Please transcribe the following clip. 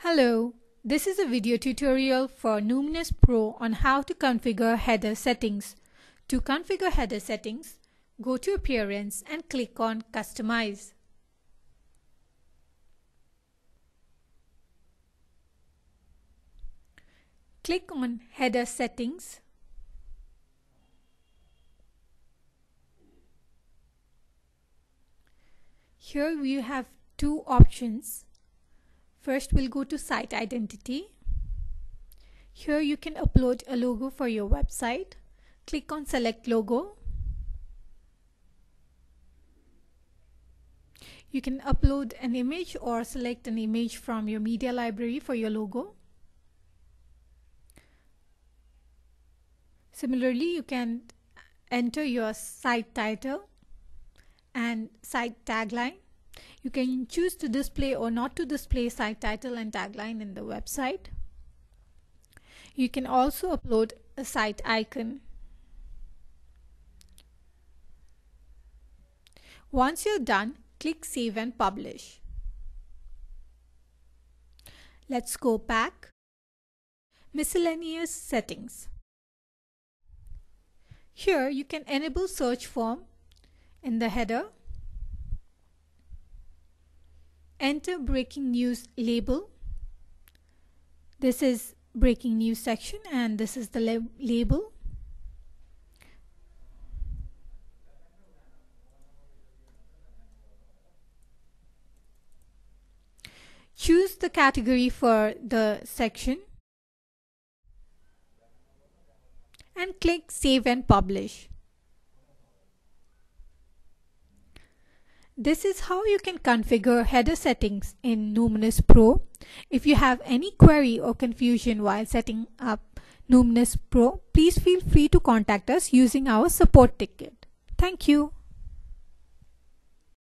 Hello, this is a video tutorial for Numinous Pro on how to configure header settings. To configure header settings, go to Appearance and click on Customize. Click on Header Settings. Here we have two options First we'll go to site identity. Here you can upload a logo for your website. Click on select logo. You can upload an image or select an image from your media library for your logo. Similarly, you can enter your site title and site tagline. You can choose to display or not to display site title and tagline in the website. You can also upload a site icon. Once you're done, click Save and Publish. Let's go back. Miscellaneous settings. Here you can enable search form in the header enter breaking news label. This is breaking news section and this is the lab label. Choose the category for the section and click save and publish This is how you can configure header settings in Numinous Pro. If you have any query or confusion while setting up Numinous Pro, please feel free to contact us using our support ticket. Thank you.